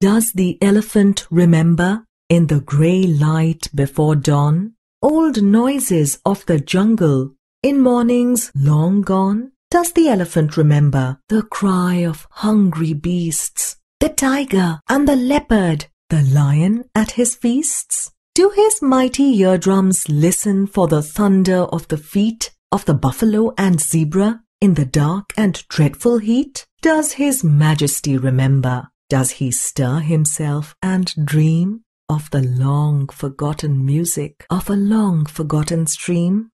Does the elephant remember in the grey light before dawn old noises of the jungle in mornings long gone? Does the elephant remember the cry of hungry beasts, the tiger and the leopard, the lion at his feasts? Do his mighty eardrums listen for the thunder of the feet of the buffalo and zebra in the dark and dreadful heat? Does his majesty remember? Does he stir himself and dream of the long forgotten music of a long forgotten stream?